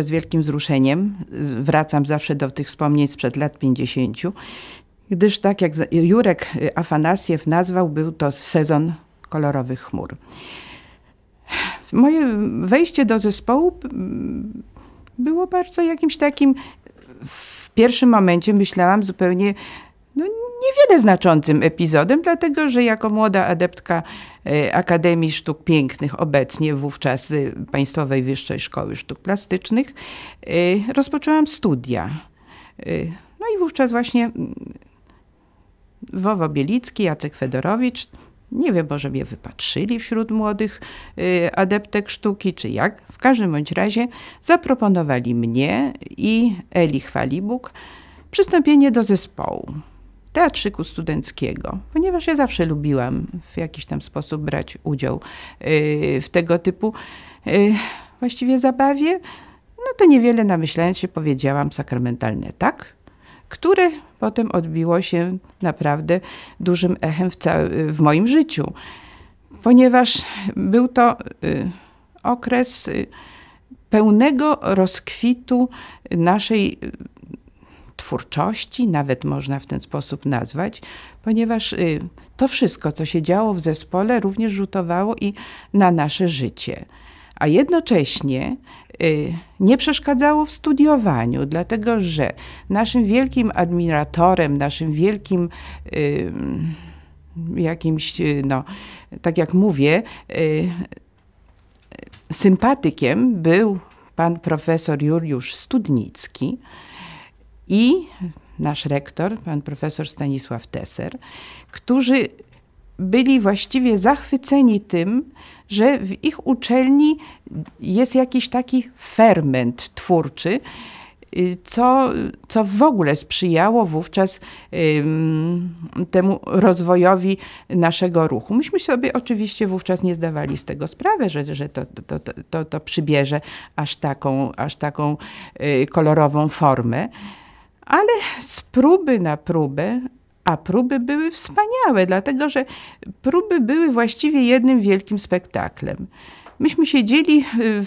Z wielkim wzruszeniem wracam zawsze do tych wspomnień sprzed lat 50, gdyż tak jak Jurek Afanasiew nazwał, był to sezon kolorowych chmur. Moje wejście do zespołu było bardzo jakimś takim, w pierwszym momencie myślałam zupełnie no, niewiele znaczącym epizodem, dlatego że jako młoda adeptka e, Akademii Sztuk Pięknych, obecnie wówczas e, Państwowej Wyższej Szkoły Sztuk Plastycznych, e, rozpoczęłam studia. No i wówczas właśnie mm, Wowo Bielicki, Jacek Fedorowicz, nie wiem, może mnie wypatrzyli wśród młodych adeptek sztuki, czy jak. W każdym bądź razie zaproponowali mnie i Eli Chwalibuk przystąpienie do zespołu teatrzyku studenckiego, ponieważ ja zawsze lubiłam w jakiś tam sposób brać udział y, w tego typu y, właściwie zabawie, no to niewiele namyślając się powiedziałam sakramentalne tak, które potem odbiło się naprawdę dużym echem w, w moim życiu, ponieważ był to y, okres pełnego rozkwitu naszej twórczości, nawet można w ten sposób nazwać, ponieważ y, to wszystko, co się działo w zespole, również rzutowało i na nasze życie. A jednocześnie y, nie przeszkadzało w studiowaniu, dlatego że naszym wielkim admiratorem, naszym wielkim y, jakimś, no, tak jak mówię, sympatykiem był pan profesor Juliusz Studnicki, i nasz rektor, pan profesor Stanisław Teser, którzy byli właściwie zachwyceni tym, że w ich uczelni jest jakiś taki ferment twórczy, co, co w ogóle sprzyjało wówczas temu rozwojowi naszego ruchu. Myśmy sobie oczywiście wówczas nie zdawali z tego sprawy, że, że to, to, to, to, to przybierze aż taką, aż taką y, kolorową formę ale z próby na próbę, a próby były wspaniałe, dlatego że próby były właściwie jednym wielkim spektaklem. Myśmy siedzieli y,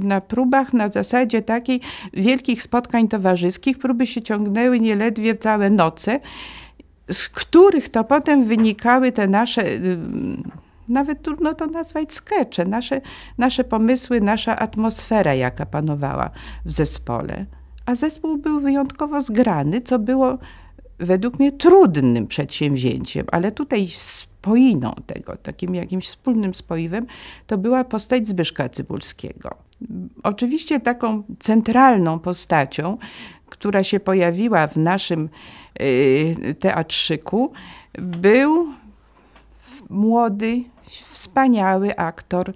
na próbach na zasadzie takiej wielkich spotkań towarzyskich. Próby się ciągnęły nieledwie całe noce, z których to potem wynikały te nasze, y, nawet trudno to nazwać skecze, nasze, nasze pomysły, nasza atmosfera, jaka panowała w zespole a zespół był wyjątkowo zgrany, co było według mnie trudnym przedsięwzięciem, ale tutaj spoiną tego, takim jakimś wspólnym spoiwem, to była postać Zbyszka Cybulskiego. Oczywiście taką centralną postacią, która się pojawiła w naszym y, teatrzyku, był młody, wspaniały aktor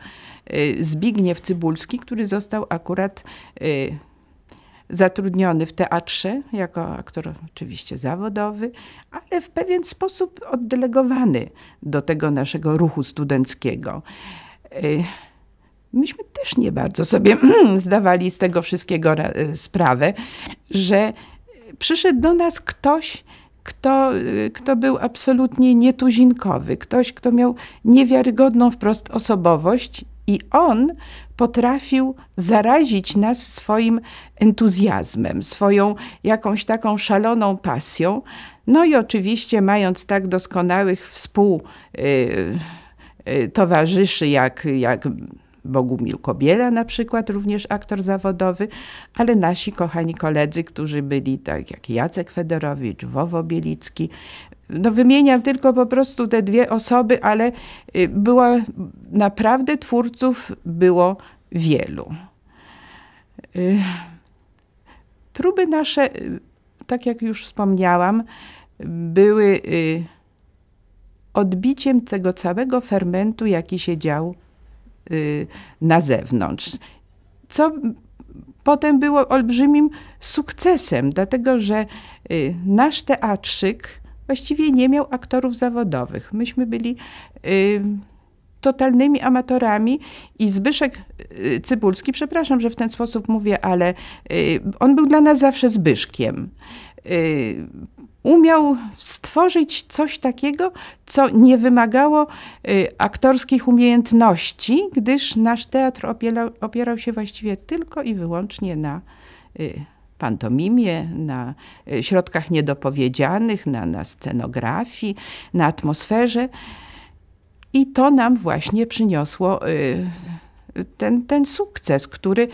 y, Zbigniew Cybulski, który został akurat y, zatrudniony w teatrze jako aktor oczywiście zawodowy, ale w pewien sposób oddelegowany do tego naszego ruchu studenckiego. Y, myśmy też nie bardzo sobie zdawali z tego wszystkiego y, sprawę, że przyszedł do nas ktoś, kto, y, kto był absolutnie nietuzinkowy, ktoś, kto miał niewiarygodną wprost osobowość i on potrafił zarazić nas swoim entuzjazmem, swoją jakąś taką szaloną pasją. No i oczywiście, mając tak doskonałych współtowarzyszy, y, y, jak, jak Bogumił Kobiela na przykład, również aktor zawodowy, ale nasi kochani koledzy, którzy byli tak jak Jacek Fedorowicz, Wowo Bielicki, no wymieniam tylko po prostu te dwie osoby, ale y, była naprawdę twórców było wielu. Y, próby nasze, y, tak jak już wspomniałam, były odbiciem tego całego fermentu, jaki się dział na zewnątrz. Co potem było olbrzymim sukcesem, dlatego że nasz teatrzyk właściwie nie miał aktorów zawodowych. Myśmy byli y, totalnymi amatorami i Zbyszek y, Cybulski, przepraszam, że w ten sposób mówię, ale y, on był dla nas zawsze Zbyszkiem. umiał stworzyć coś takiego, co nie wymagało aktorskich umiejętności, gdyż nasz teatr opierał, opierał się właściwie tylko i wyłącznie na pantomimie, na środkach niedopowiedzianych, na, na scenografii, na atmosferze. I to nam właśnie przyniosło ten, ten sukces, który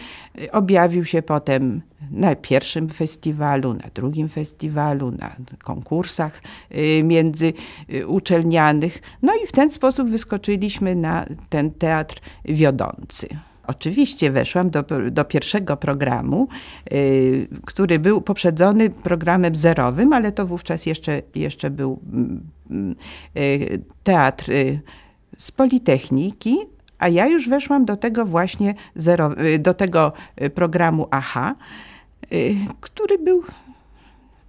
objawił się potem na pierwszym festiwalu, na drugim festiwalu, na konkursach międzyuczelnianych. No i w ten sposób wyskoczyliśmy na ten teatr wiodący. Oczywiście weszłam do, do pierwszego programu, y, który był poprzedzony programem zerowym, ale to wówczas jeszcze, jeszcze był y, y, teatr y, z Politechniki, a ja już weszłam do tego właśnie zero, do tego programu AHA, który był,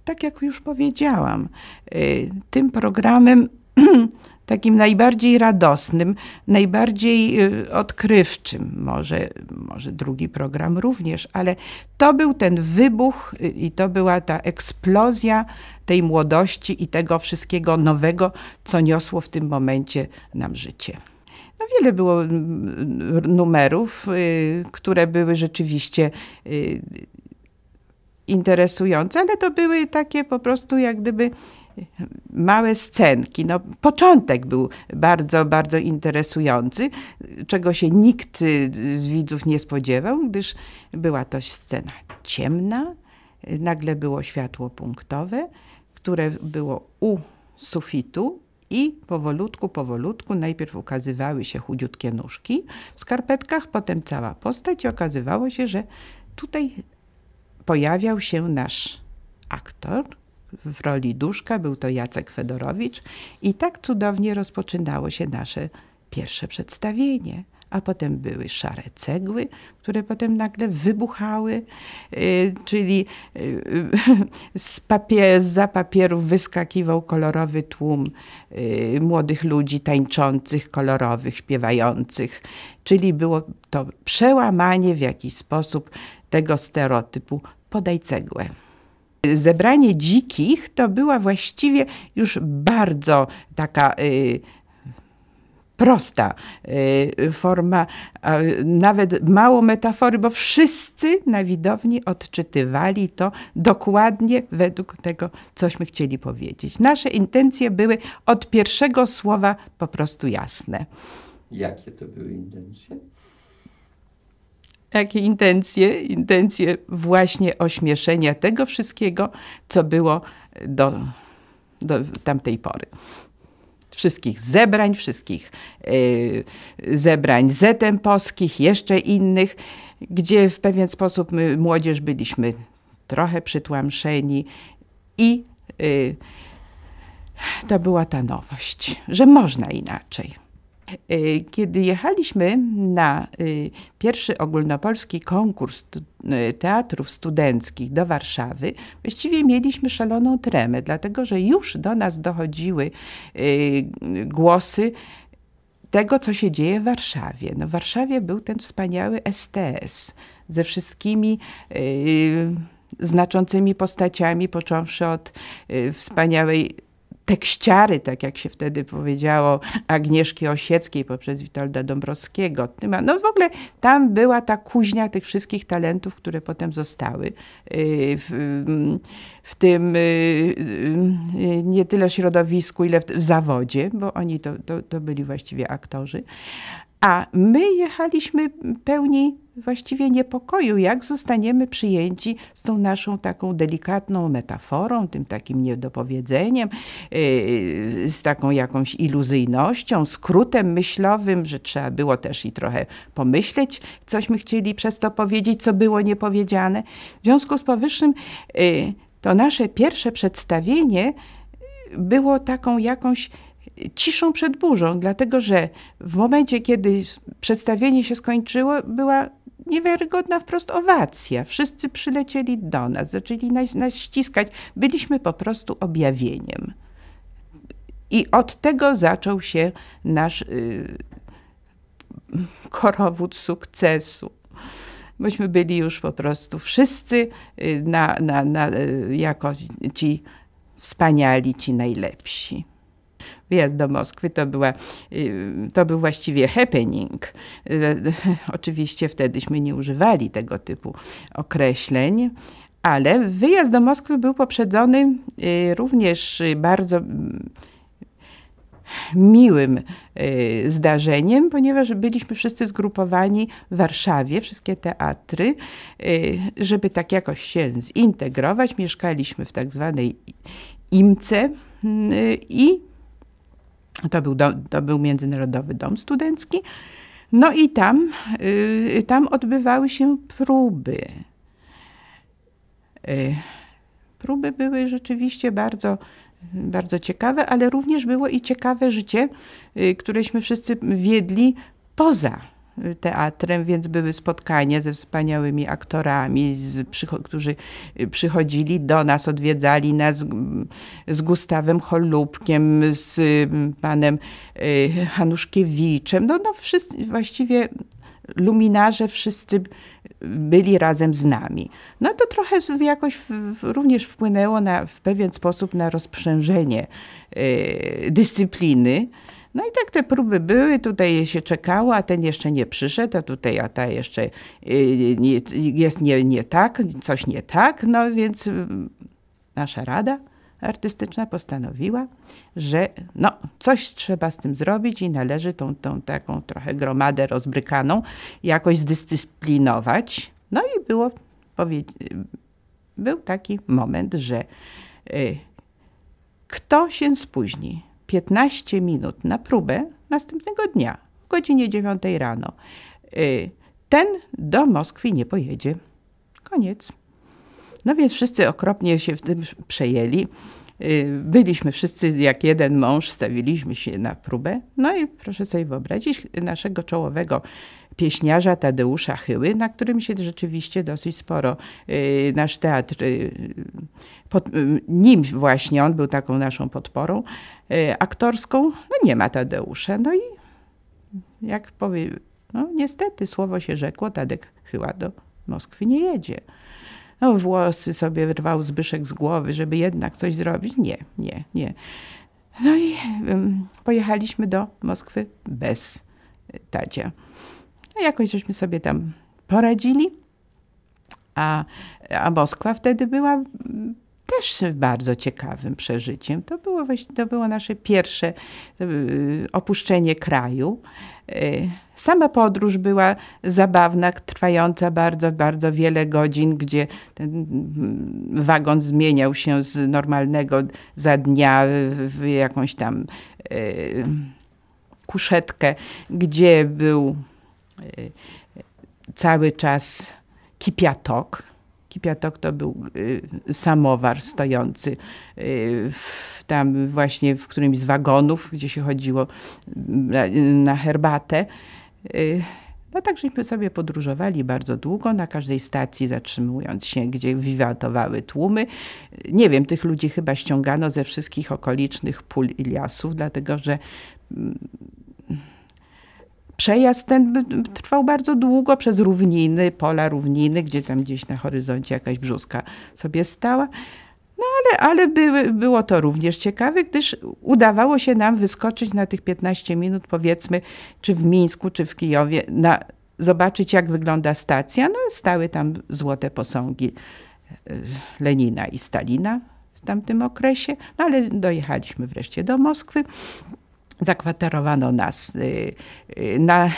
tak jak już powiedziałam, tym programem takim najbardziej radosnym, najbardziej odkrywczym. Może, może drugi program również, ale to był ten wybuch i to była ta eksplozja tej młodości i tego wszystkiego nowego, co niosło w tym momencie nam życie. No wiele było numerów, y, które były rzeczywiście y, interesujące, ale to były takie po prostu jak gdyby małe scenki. No, początek był bardzo, bardzo interesujący, czego się nikt z widzów nie spodziewał, gdyż była to scena ciemna, nagle było światło punktowe, które było u sufitu, i powolutku, powolutku najpierw ukazywały się chudziutkie nóżki w skarpetkach, potem cała postać i okazywało się, że tutaj pojawiał się nasz aktor w roli duszka, był to Jacek Fedorowicz. I tak cudownie rozpoczynało się nasze pierwsze przedstawienie. A potem były szare cegły, które potem nagle wybuchały, y, czyli y, z, papier, za papierów wyskakiwał kolorowy tłum y, młodych ludzi tańczących, kolorowych, śpiewających, czyli było to przełamanie w jakiś sposób tego stereotypu. Podaj cegłę. Zebranie dzikich to była właściwie już bardzo taka prosta y, forma, nawet mało metafory, bo wszyscy na widowni odczytywali to dokładnie według tego, cośmy chcieli powiedzieć. Nasze intencje były od pierwszego słowa po prostu jasne. Jakie to były intencje? Jakie intencje? Intencje właśnie ośmieszenia tego wszystkiego, co było do, do tamtej pory wszystkich zebrań, wszystkich y, zebrań zetempowskich, jeszcze innych, gdzie w pewien sposób my, młodzież byliśmy trochę przytłamszeni i y, to była ta nowość, że można inaczej. Y, kiedy jechaliśmy na y, pierwszy ogólnopolski konkurs y, teatrów studenckich do Warszawy, właściwie mieliśmy szaloną tremę, dlatego że już do nas dochodziły głosy tego, co się dzieje w Warszawie. No w Warszawie był ten wspaniały STS ze wszystkimi znaczącymi postaciami, począwszy od wspaniałej tekściary, tak jak się wtedy powiedziało, Agnieszki Osieckiej poprzez Witolda Dąbrowskiego. No w ogóle tam była ta kuźnia tych wszystkich talentów, które potem zostały y, w, w tym y, y, nie tyle środowisku, ile w, w zawodzie, bo oni to, to, to byli właściwie aktorzy. A my jechaliśmy pełni właściwie niepokoju, jak zostaniemy przyjęci z tą naszą taką delikatną metaforą, tym takim niedopowiedzeniem, yy, z taką jakąś iluzyjnością, skrótem myślowym, że trzeba było też i trochę pomyśleć, cośmy chcieli przez to powiedzieć, co było niepowiedziane. W związku z powyższym yy, to nasze pierwsze przedstawienie było taką jakąś ciszą przed burzą, dlatego że w momencie, kiedy przedstawienie się skończyło, była niewiarygodna wprost owacja. Wszyscy przylecieli do nas, zaczęli nas, nas ściskać. Byliśmy po prostu objawieniem. I od tego zaczął się nasz y, korowód sukcesu. Myśmy byli już po prostu wszyscy na, na, na, jako ci wspaniali, ci najlepsi. Wyjazd do Moskwy to, była, to był właściwie happening. Oczywiście wtedyśmy nie używali tego typu określeń, ale wyjazd do Moskwy był poprzedzony również bardzo miłym y, zdarzeniem, ponieważ byliśmy wszyscy zgrupowani w Warszawie, wszystkie teatry, y, żeby tak jakoś się zintegrować. Mieszkaliśmy w tak zwanej Imce y, i to był, dom, to był Międzynarodowy Dom Studencki. No i tam, tam odbywały się próby. Próby były rzeczywiście bardzo bardzo ciekawe, ale również było i ciekawe życie, y, któreśmy wszyscy wiedli poza teatrem, więc były spotkania ze wspaniałymi aktorami, z, którzy y, przychodzili do nas, odwiedzali nas z Gustawem Cholubkiem, z panem y, Hanuszkiewiczem. No, no wszyscy, właściwie luminarze wszyscy byli razem z nami. No to trochę jakoś również wpłynęło na, w pewien sposób na rozprzężenie y, dyscypliny. No i tak te próby były, tutaj się czekało, a ten jeszcze nie przyszedł, a tutaj, a ta jeszcze y, nie, jest nie, nie tak, coś nie tak, no więc y, nasza rada artystyczna postanowiła, że no, coś trzeba z tym zrobić i należy tą, tą taką trochę gromadę rozbrykaną jakoś zdyscyplinować. No i było, był taki moment, że y, kto się spóźni 15 minut na próbę następnego dnia, w godzinie 9 rano, y, ten do Moskwy nie pojedzie. Koniec. No więc wszyscy okropnie się w tym przejęli. Y, byliśmy wszyscy jak jeden mąż, stawiliśmy się na próbę. No i proszę sobie wyobrazić naszego czołowego pieśniarza Tadeusza Chyły, na którym się rzeczywiście dosyć sporo y, nasz teatr, y, pod, nim właśnie on był taką naszą podporą aktorską. No nie ma Tadeusza. No i jak powiem, no niestety słowo się rzekło, Tadek Chyła do Moskwy nie jedzie no, włosy sobie rwał Zbyszek z głowy, żeby jednak coś zrobić. Nie, nie, nie. No i um, pojechaliśmy do Moskwy bez Tadzia. No jakoś żeśmy sobie tam poradzili, a, a Moskwa wtedy była też bardzo ciekawym przeżyciem. To było, to było nasze pierwsze y, opuszczenie kraju. Y, sama podróż była zabawna, trwająca bardzo, bardzo wiele godzin, gdzie ten mm, wagon zmieniał się z normalnego za dnia w jakąś tam y, kuszetkę, gdzie był cały czas kipiatok Kipiatok to był y, samowar stojący y, tam właśnie w którymś z wagonów, gdzie się chodziło na, na herbatę. Y, no tak, sobie podróżowali bardzo długo, na każdej stacji zatrzymując się, gdzie wiwatowały tłumy. Nie wiem, tych ludzi chyba ściągano ze wszystkich okolicznych pól i lasów, dlatego że mm, Przejazd ten trwał bardzo długo przez równiny, pola równiny, gdzie tam gdzieś na horyzoncie jakaś brzuska sobie stała. No ale, ale by, było to również ciekawe, gdyż udawało się nam wyskoczyć na tych 15 minut, powiedzmy, czy w Mińsku, czy w Kijowie, na, zobaczyć jak wygląda stacja. No stały tam złote posągi e, Lenina i Stalina w tamtym okresie, no ale dojechaliśmy wreszcie do Moskwy zakwaterowano nas y, y, na y,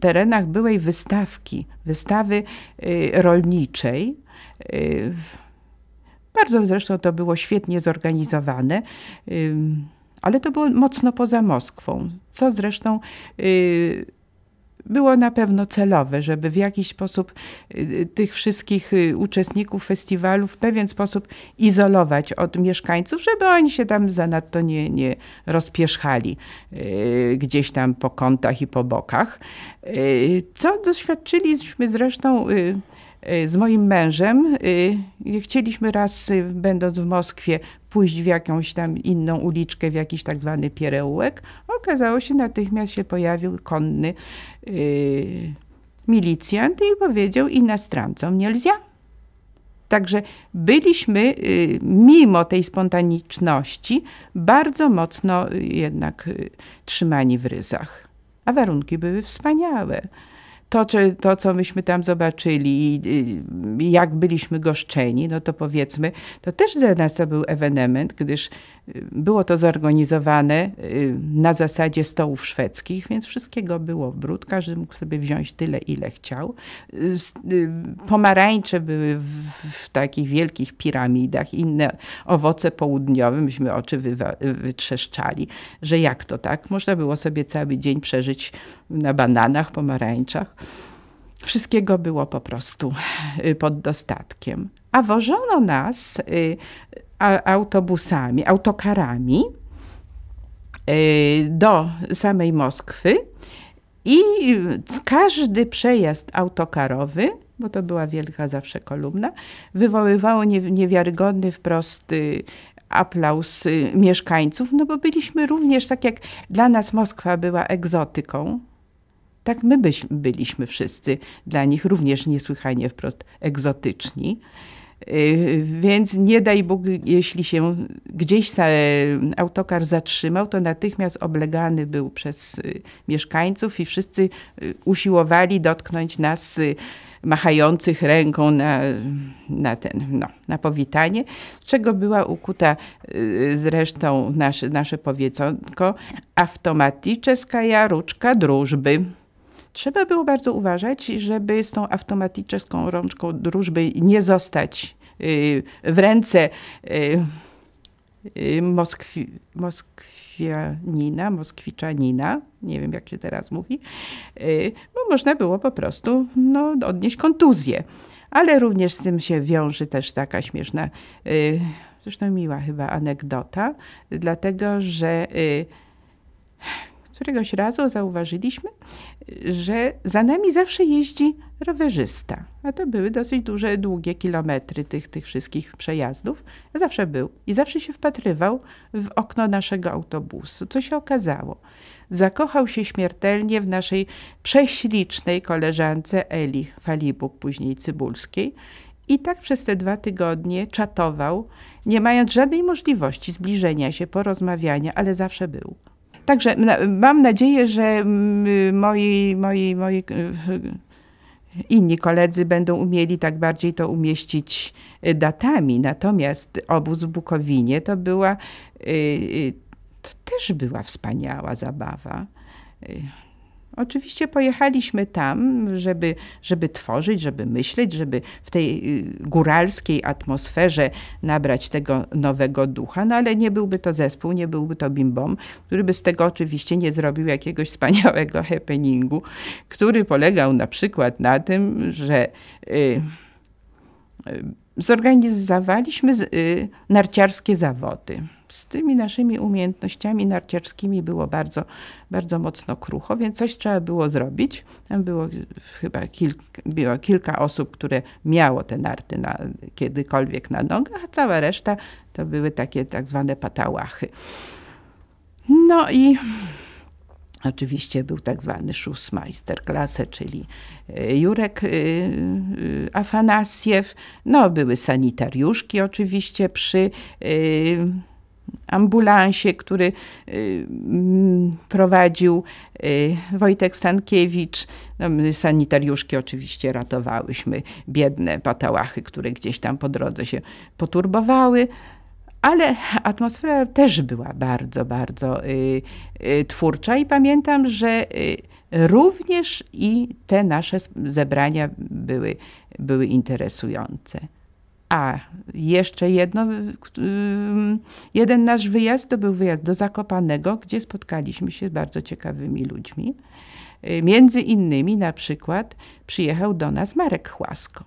terenach byłej wystawki, wystawy rolniczej. Bardzo zresztą to było świetnie zorganizowane, ale to było mocno poza Moskwą, co zresztą było na pewno celowe, żeby w jakiś sposób y, tych wszystkich y, uczestników festiwalu w pewien sposób izolować od mieszkańców, żeby oni się tam zanadto nie, nie rozpierzchali y, gdzieś tam po kątach i po bokach. Co doświadczyliśmy zresztą z moim mężem. Chcieliśmy raz, będąc w Moskwie, pójść w jakąś tam inną uliczkę, w jakiś tak zwany pierełek. Okazało się, natychmiast się pojawił konny milicjant i powiedział, inastrancom nie lzia. Także byliśmy, y, mimo tej spontaniczności, bardzo mocno jednak y, trzymani w ryzach. A warunki były wspaniałe to, to, co myśmy tam zobaczyli, jak byliśmy goszczeni, no to powiedzmy, to też dla nas to był ewenement, gdyż było to zorganizowane y, na zasadzie stołów szwedzkich, więc wszystkiego było w brud. Każdy mógł sobie wziąć tyle, ile chciał. Y, pomarańcze były w, takich wielkich piramidach, inne owoce południowe. Myśmy oczy wytrzeszczali, że jak to tak? Można było sobie cały dzień przeżyć na bananach, pomarańczach. Wszystkiego było po prostu y, pod dostatkiem. A wożono nas y, autobusami, autokarami y, do samej Moskwy i każdy przejazd autokarowy, bo to była wielka zawsze kolumna, wywoływało niewiarygodny wprost aplauz mieszkańców, no bo byliśmy również, tak jak dla nas Moskwa była egzotyką, tak my byliśmy wszyscy dla nich również niesłychanie wprost egzotyczni. Y, więc nie daj Bóg, jeśli się gdzieś autokar zatrzymał, to natychmiast oblegany był przez y, mieszkańców i wszyscy y, usiłowali dotknąć nas machających ręką na, na, ten, no, na powitanie, czego była ukuta zresztą nasze, nasze powiedzonko automatyczna ruczka drużby. Trzeba było bardzo uważać, żeby z tą automatyczną rączką drużby nie zostać y, w ręce y, y, Moskwi, Moskwianina, Moskwiczanina, nie wiem jak się teraz mówi, bo można było po prostu no, odnieść kontuzję. Ale również z tym się wiąże też taka śmieszna, zresztą miła chyba anegdota, dlatego że któregoś razu zauważyliśmy, że za nami zawsze jeździ rowerzysta. A to były dosyć duże, długie kilometry tych, tych wszystkich przejazdów. Zawsze był i zawsze się wpatrywał w okno naszego autobusu. Co się okazało? Zakochał się śmiertelnie w naszej prześlicznej koleżance Eli Falibuk, później Cybulskiej. I tak przez te dwa tygodnie czatował, nie mając żadnej możliwości zbliżenia się, porozmawiania, ale zawsze był. Także mam nadzieję, że mm, moi, moi, moi inni koledzy będą umieli tak bardziej to umieścić e, datami. Natomiast obóz w Bukowinie to była, e, to też była wspaniała zabawa. Oczywiście pojechaliśmy tam, żeby, żeby tworzyć, żeby myśleć, żeby w tej y, góralskiej atmosferze nabrać tego nowego ducha, no ale nie byłby to zespół, nie byłby to bimbom, który by z tego oczywiście nie zrobił jakiegoś wspaniałego happeningu, który polegał na przykład na tym, że y, y, zorganizowaliśmy y, narciarskie zawody z tymi naszymi umiejętnościami narciarskimi było bardzo, bardzo mocno krucho, więc coś trzeba było zrobić. Tam było chyba kilka, było kilka osób, które miało te narty na, kiedykolwiek na nogach, a cała reszta to były takie tak zwane patałachy. No i Oczywiście był tak zwany Schussmeisterklasse, czyli e, Jurek e, e, Afanasiew. No, były sanitariuszki oczywiście przy ambulansie, który y, mm, prowadził y, Wojtek Stankiewicz. No, my sanitariuszki oczywiście ratowałyśmy biedne patałachy, które gdzieś tam po drodze się poturbowały. Ale atmosfera też była bardzo, bardzo y, twórcza i pamiętam, że również i te nasze zebrania były, były interesujące. A jeszcze jedno, jeden nasz wyjazd to był wyjazd do Zakopanego, gdzie spotkaliśmy się z bardzo ciekawymi ludźmi. Między innymi na przykład przyjechał do nas Marek Chłasko.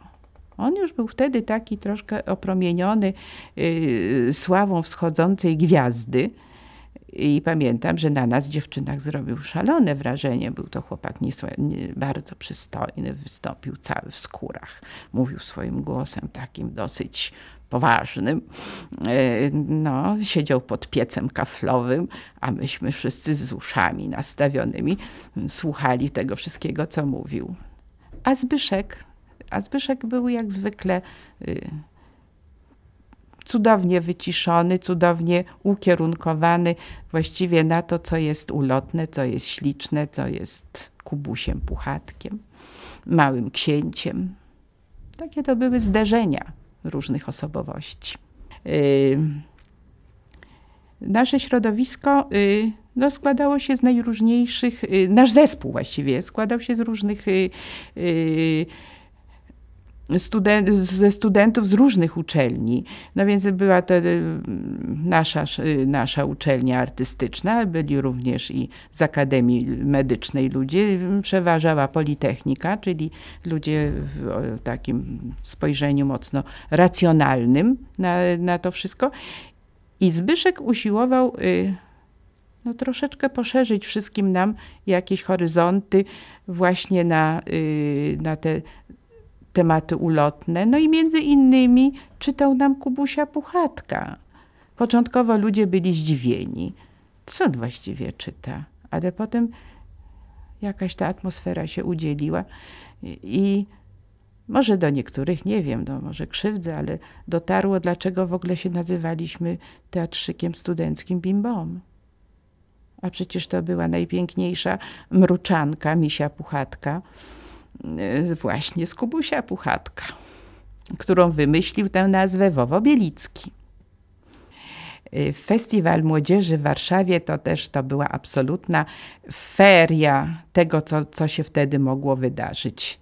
On już był wtedy taki troszkę opromieniony yy, sławą wschodzącej gwiazdy. I pamiętam, że na nas, dziewczynach, zrobił szalone wrażenie. Był to chłopak niesławny, bardzo przystojny, wystąpił cały w skórach. Mówił swoim głosem takim dosyć poważnym. E, no, siedział pod piecem kaflowym, a myśmy wszyscy z uszami nastawionymi słuchali tego wszystkiego, co mówił. a Zbyszek, a Zbyszek był jak zwykle y, cudownie wyciszony, cudownie ukierunkowany właściwie na to, co jest ulotne, co jest śliczne, co jest kubusiem, puchatkiem, małym księciem. Takie to były zderzenia różnych osobowości. Y, nasze środowisko y, no, składało się z najróżniejszych, y, nasz zespół właściwie składał się z różnych student, ze studentów z różnych uczelni. No więc była to nasza, nasza uczelnia artystyczna, byli również i z Akademii Medycznej ludzie. Przeważała Politechnika, czyli ludzie w takim spojrzeniu mocno racjonalnym na, na to wszystko. I Zbyszek usiłował y, no, troszeczkę poszerzyć wszystkim nam jakieś horyzonty właśnie na, y, na te tematy ulotne. No i między innymi czytał nam Kubusia Puchatka. Początkowo ludzie byli zdziwieni. Co on właściwie czyta? Ale potem jakaś ta atmosfera się udzieliła i może do niektórych, nie wiem, no może krzywdzę, ale dotarło, dlaczego w ogóle się nazywaliśmy teatrzykiem studenckim Bimbom. A przecież to była najpiękniejsza mruczanka, misia puchatka, właśnie z Kubusia Puchatka, którą wymyślił tę nazwę Wowo Bielicki. Y, Festiwal Młodzieży w Warszawie to też to była absolutna feria tego, co, co się wtedy mogło wydarzyć.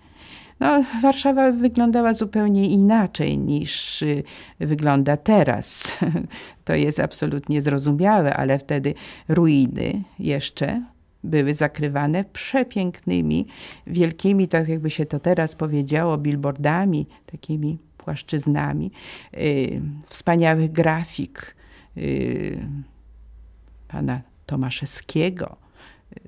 No, Warszawa wyglądała zupełnie inaczej niż y, wygląda teraz. To jest absolutnie zrozumiałe, ale wtedy ruiny jeszcze były zakrywane przepięknymi, wielkimi, tak jakby się to teraz powiedziało, billboardami, takimi płaszczyznami, yy, wspaniałych grafik yy, pana Tomaszewskiego,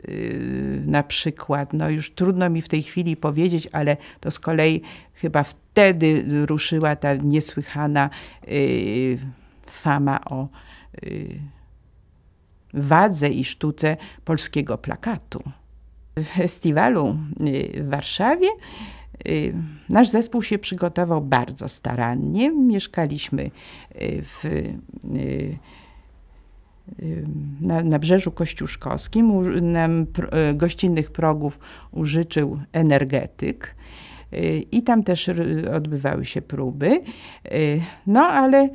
Y, na przykład, no już trudno mi w tej chwili powiedzieć, ale to z kolei chyba wtedy ruszyła ta niesłychana y, fama o y, wadze i sztuce polskiego plakatu. W festiwalu w Warszawie nasz zespół się przygotował bardzo starannie. Mieszkaliśmy w na, na Kościuszkowskim. Nam gościnnych progów użyczył energetyk. I tam też odbywały się próby. No ale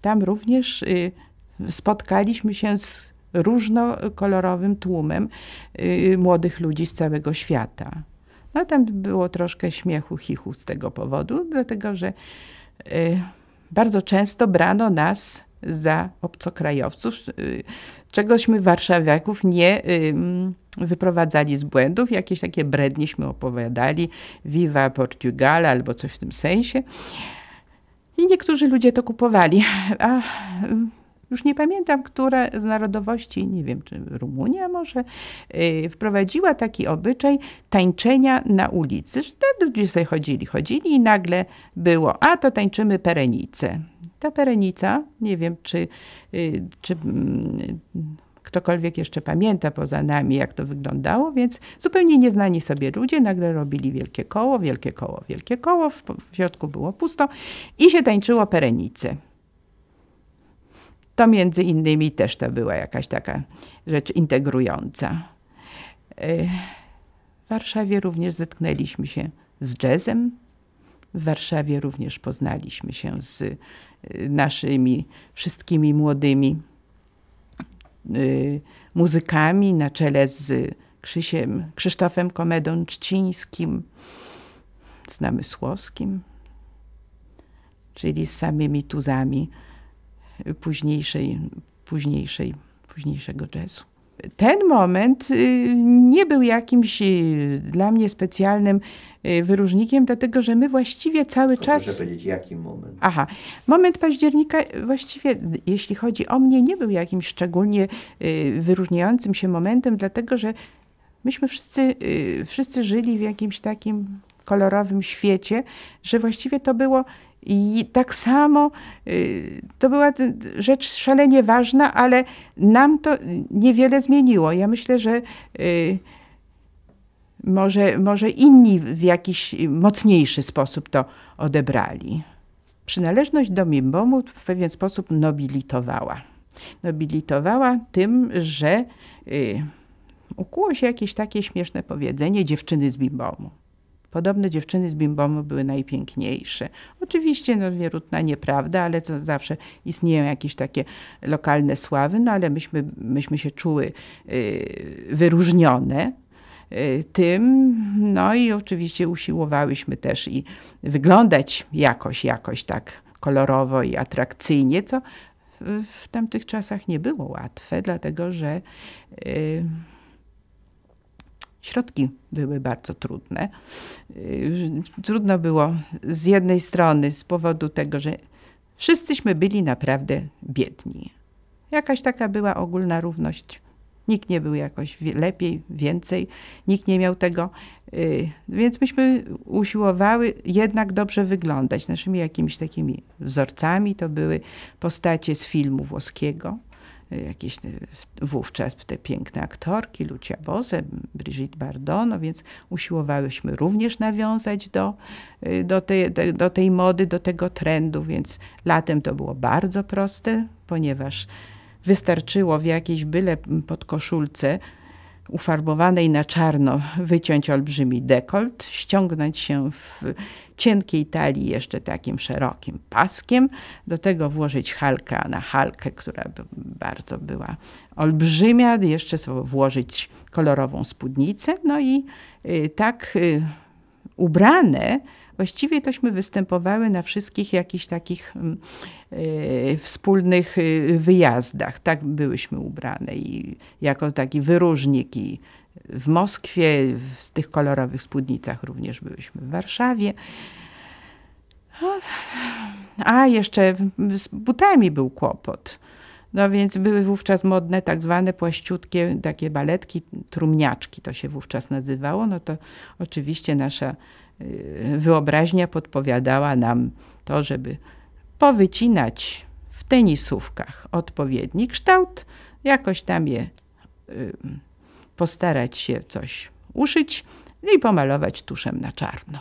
tam również spotkaliśmy się z różnokolorowym tłumem młodych ludzi z całego świata. No tam było troszkę śmiechu, chichu z tego powodu, dlatego że bardzo często brano nas za obcokrajowców, y, czegośmy warszawiaków nie wyprowadzali z błędów, jakieś takie brednieśmy opowiadali, Viva Portugal albo coś w tym sensie. I niektórzy ludzie to kupowali. A już nie pamiętam, która z narodowości, nie wiem, czy Rumunia może, yy, wprowadziła taki obyczaj tańczenia na ulicy. Że ludzie sobie chodzili, chodzili i nagle było, a to tańczymy perenicę. Ta perenica, nie wiem, czy, yy, czy yy, ktokolwiek jeszcze pamięta poza nami, jak to wyglądało, więc zupełnie nieznani sobie ludzie nagle robili wielkie koło, wielkie koło, wielkie koło, w, środku było pusto i się tańczyło perenicę to między innymi też to była jakaś taka rzecz integrująca. E, w Warszawie również zetknęliśmy się z jazzem. W Warszawie również poznaliśmy się z e, naszymi wszystkimi młodymi e, muzykami na czele z Krzysiem, Krzysztofem Komedą Czcińskim, z Namysłowskim, czyli z samymi tuzami późniejszej, późniejszej, późniejszego jazzu. Ten moment y, nie był jakimś y, dla mnie specjalnym y, wyróżnikiem, dlatego że my właściwie cały to czas. Proszę powiedzieć, jaki moment? Aha, moment października właściwie, jeśli chodzi o mnie, nie był jakimś szczególnie wyróżniającym się momentem, dlatego że myśmy wszyscy, wszyscy żyli w jakimś takim kolorowym świecie, że właściwie to było i tak samo y, to była rzecz szalenie ważna, ale nam to niewiele zmieniło. Ja myślę, że y, może, może inni w jakiś mocniejszy sposób to odebrali. Przynależność do Mimbomu w pewien sposób nobilitowała. Nobilitowała tym, że y, ukuło się jakieś takie śmieszne powiedzenie dziewczyny z Bimbomu. Podobne dziewczyny z Bimbomu były najpiękniejsze. Oczywiście no, wierutna nieprawda, ale to zawsze istnieją jakieś takie lokalne sławy, no ale myśmy, myśmy się czuły y, wyróżnione y, tym, no i oczywiście usiłowałyśmy też i wyglądać jakoś, jakoś tak kolorowo i atrakcyjnie, co w, w tamtych czasach nie było łatwe, dlatego że y, Środki były bardzo trudne. Y, trudno było z jednej strony z powodu tego, że wszyscyśmy byli naprawdę biedni. Jakaś taka była ogólna równość. Nikt nie był jakoś lepiej, więcej, nikt nie miał tego. Y, więc myśmy usiłowały jednak dobrze wyglądać. Naszymi jakimiś takimi wzorcami to były postacie z filmu włoskiego jakieś wówczas te piękne aktorki, Lucia Bose, Brigitte Bardot, no więc usiłowałyśmy również nawiązać do, y, do, tej, do tej mody, do tego trendu, więc latem to było bardzo proste, ponieważ wystarczyło w jakiejś byle podkoszulce ufarbowanej na czarno wyciąć olbrzymi dekolt, ściągnąć się w cienkiej talii jeszcze takim szerokim paskiem, do tego włożyć halka na halkę, która bardzo była olbrzymia, jeszcze włożyć kolorową spódnicę, no i y, tak y, ubrane Właściwie tośmy występowały na wszystkich jakichś takich y, wspólnych wyjazdach. Tak byłyśmy ubrane i jako taki wyróżnik i w Moskwie, w tych kolorowych spódnicach również byłyśmy w Warszawie. A jeszcze z butami był kłopot. No więc były wówczas modne tak zwane płaściutkie takie baletki, trumniaczki to się wówczas nazywało. No to oczywiście nasza Y, wyobraźnia podpowiadała nam to, żeby powycinać w tenisówkach odpowiedni kształt, jakoś tam je y, postarać się coś uszyć i pomalować tuszem na czarno.